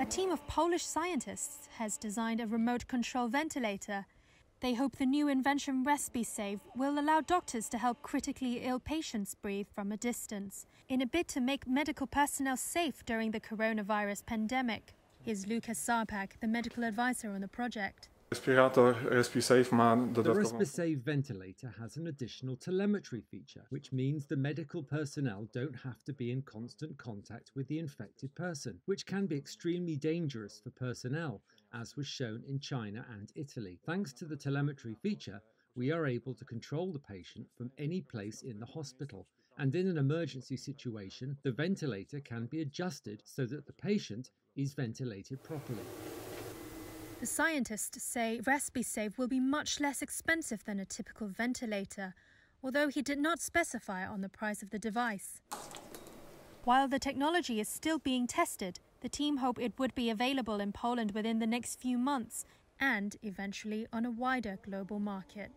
A team of Polish scientists has designed a remote control ventilator. They hope the new invention RespiSave will allow doctors to help critically ill patients breathe from a distance, in a bid to make medical personnel safe during the coronavirus pandemic. Here's Lukasz Szarpak, the medical advisor on the project. Respirator RespiSave ma The dodatkową... RespiSave ventilator has an additional telemetry feature, which means the medical personnel don't have to be in constant contact with the infected person, which can be extremely dangerous for personnel, as was shown in China and Italy. Thanks to the telemetry feature, we are able to control the patient from any place in the hospital. And in an emergency situation, the ventilator can be adjusted so that the patient is ventilated properly. The scientists say RespiSave will be much less expensive than a typical ventilator, although he did not specify on the price of the device. While the technology is still being tested, the team hope it would be available in Poland within the next few months and eventually on a wider global market.